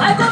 Michael